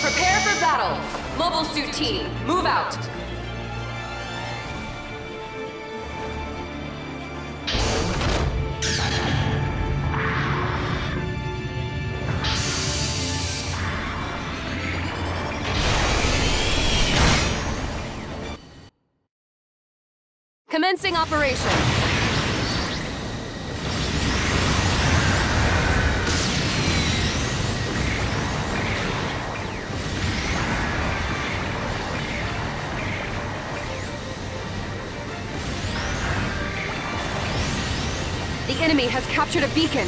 Prepare for battle. Mobile suit team, move out. Commencing operation. The enemy has captured a beacon.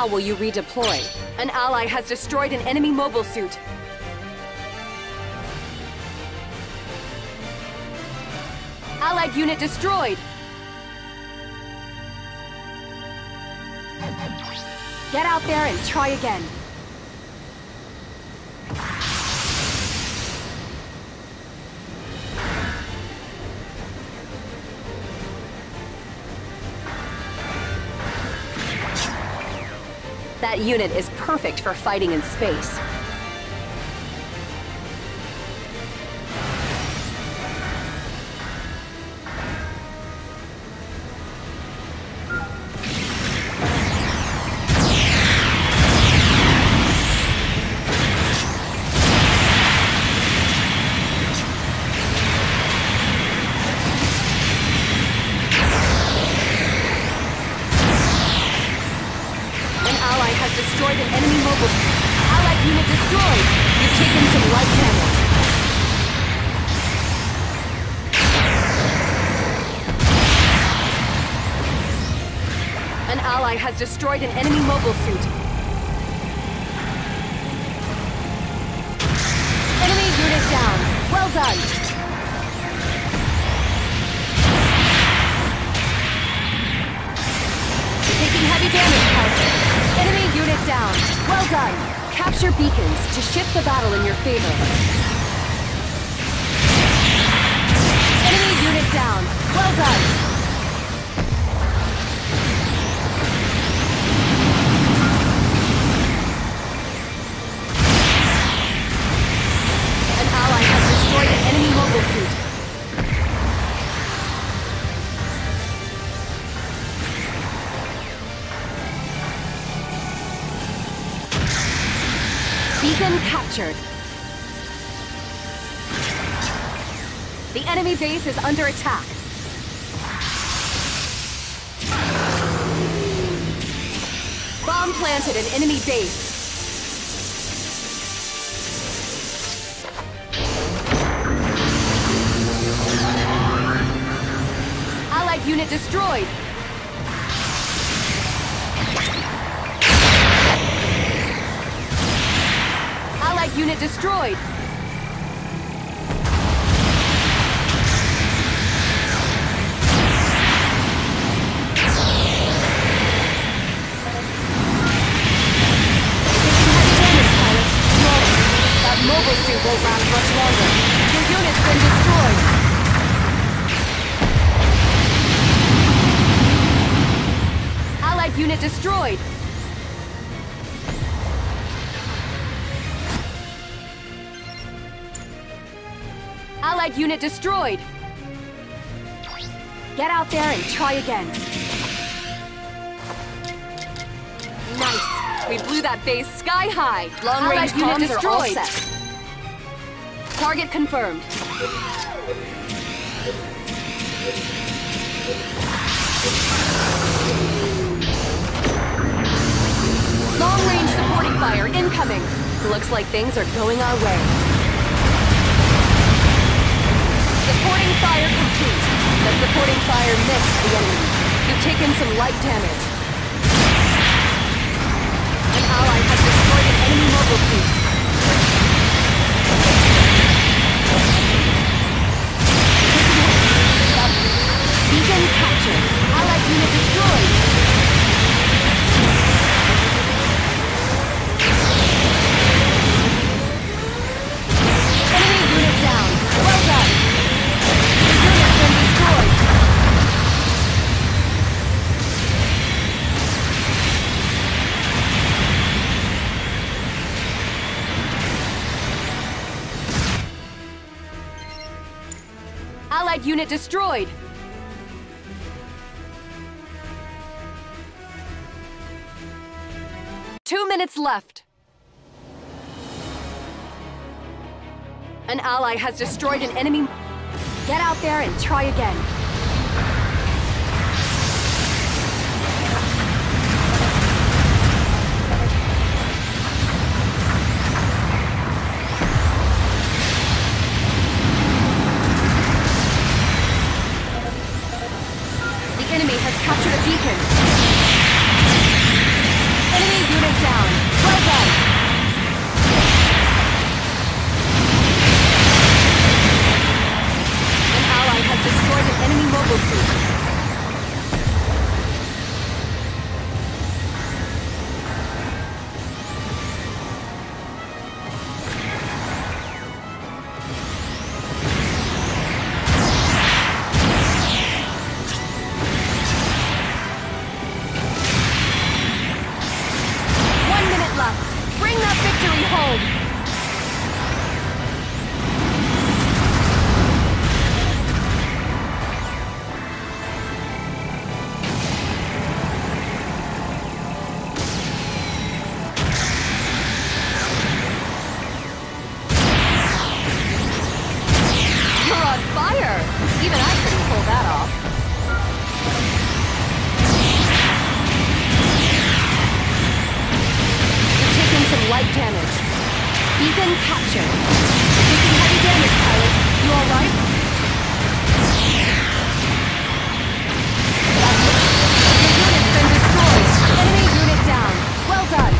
How will you redeploy? An ally has destroyed an enemy mobile suit. Allied unit destroyed! Get out there and try again. That unit is perfect for fighting in space. An enemy mobile. Allied unit destroyed. You've taken some light damage. An ally has destroyed an enemy mobile suit. Enemy unit down. Well done. Taking heavy damage, Parker. Down. Well done. Capture beacons to shift the battle in your favor. Enemy unit down. Well done. Beacon captured. The enemy base is under attack. Bomb planted in enemy base. Allied unit destroyed. Unit destroyed. Unit destroyed! Get out there and try again. Nice! We blew that base sky high! Long-range unit destroyed! Target confirmed. Long-range supporting fire incoming! Looks like things are going our way. Supporting fire complete. The supporting fire missed the enemy. You've taken some light damage. Allied unit destroyed. Two minutes left. An ally has destroyed an enemy. Get out there and try again. Enemy has captured a beacon. Bring that victory home. Beacon captured. Taking heavy damage, pilot. You alright? Your unit's been destroyed. Enemy unit down. Well done.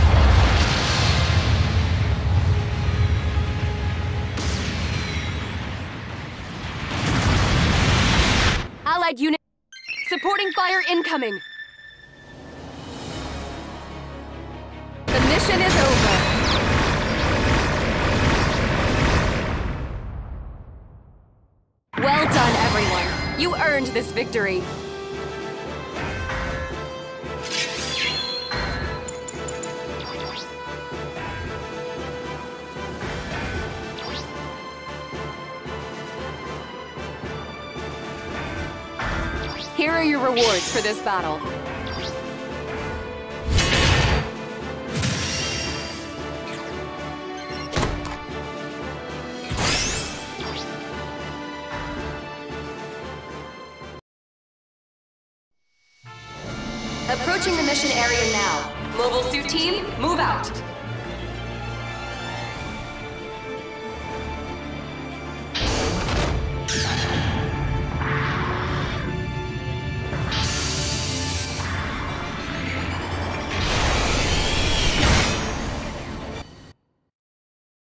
Allied unit. Supporting fire incoming. You earned this victory. Here are your rewards for this battle. Approaching the mission area now. Mobile suit team, move out.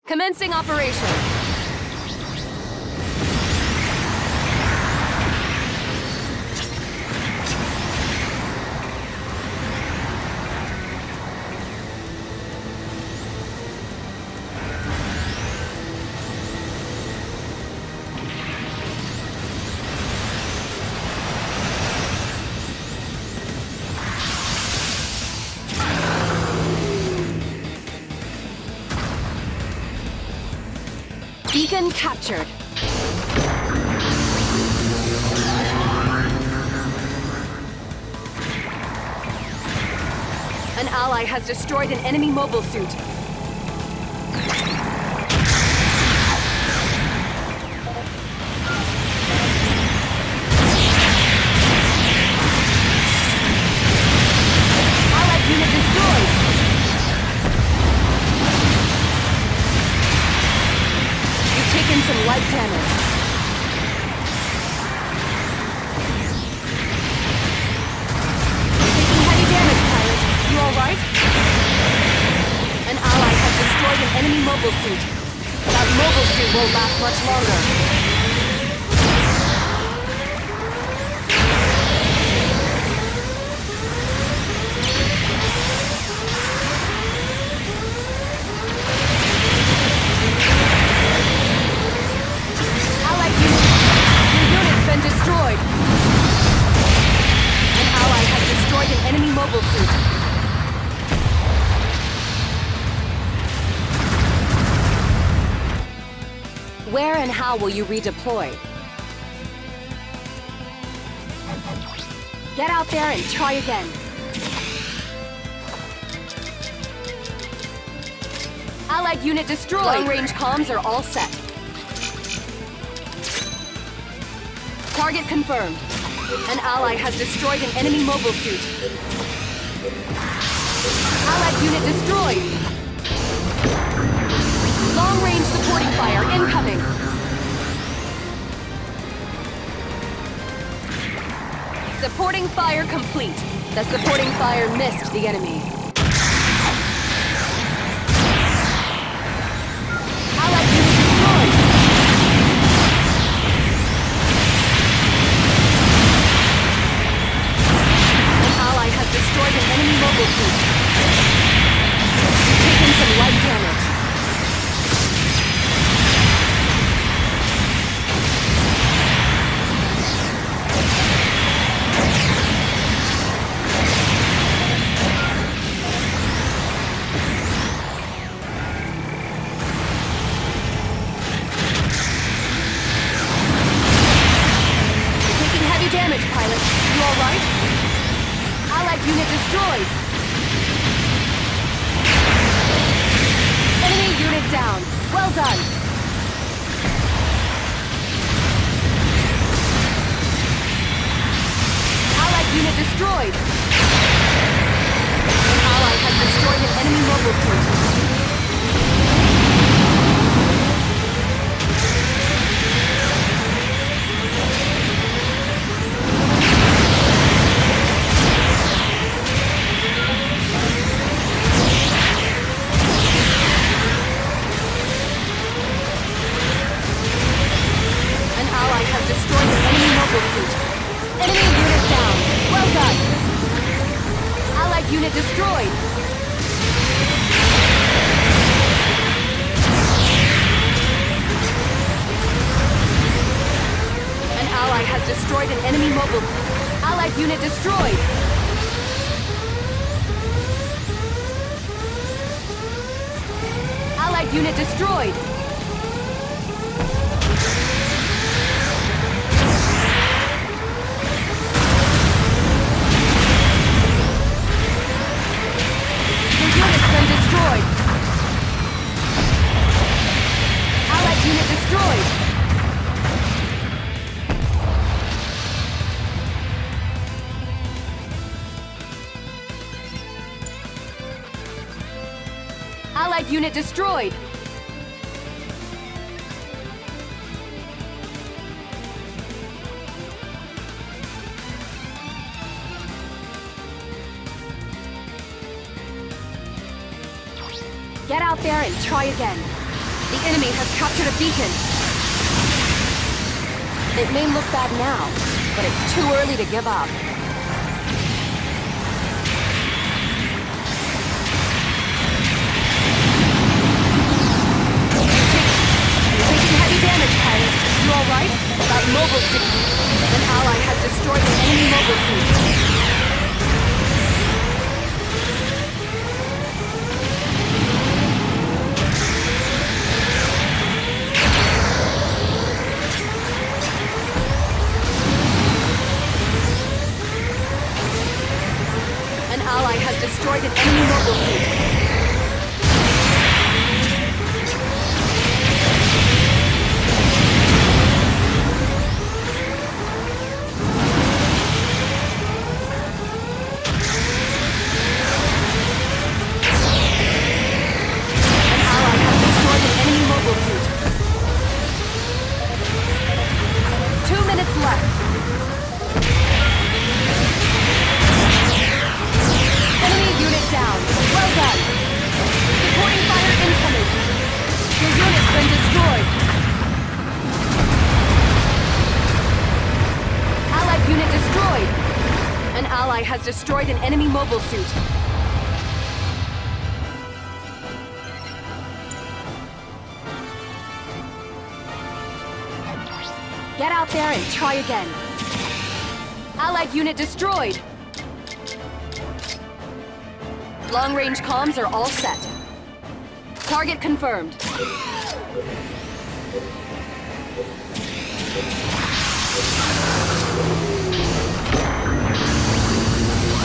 Commencing operation. Beacon captured. An ally has destroyed an enemy mobile suit. How will you redeploy? Get out there and try again. Allied unit destroyed. Long-range comms are all set. Target confirmed. An ally has destroyed an enemy mobile suit. Allied unit destroyed. Long-range supporting fire incoming. Supporting fire complete. The supporting fire missed the enemy. Damage, pilot. You alright? Allied unit destroyed. Enemy unit down. Well done. Allied unit destroyed. An ally has destroyed an enemy mobile suit. Unit destroyed. Unit destroyed. Get out there and try again. The enemy has captured a beacon. It may look bad now, but it's too early to give up. Pilot. Alright? That mobile suit. An ally has destroyed an enemy mobile suit. Suit. Get out there and try again. Allied unit destroyed. Long-range comms are all set. Target confirmed.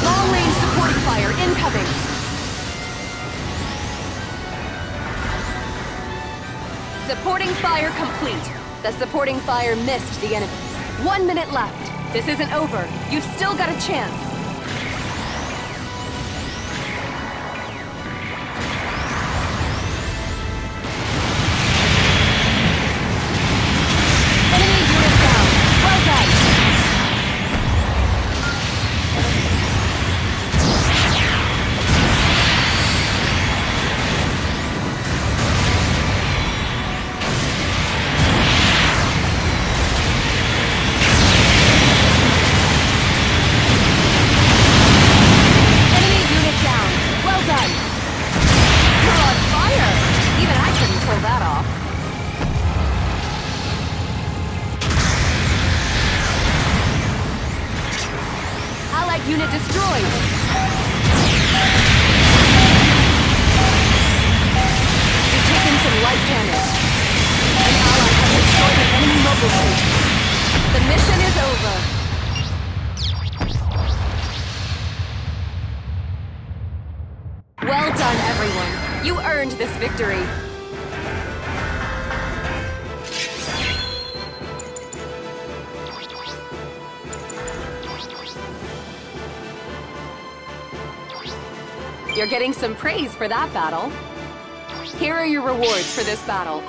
Long-range supporting fire incoming. Supporting fire complete. The supporting fire missed the enemy. One minute left. This isn't over. You've still got a chance. Victory. You're getting some praise for that battle. Here are your rewards for this battle.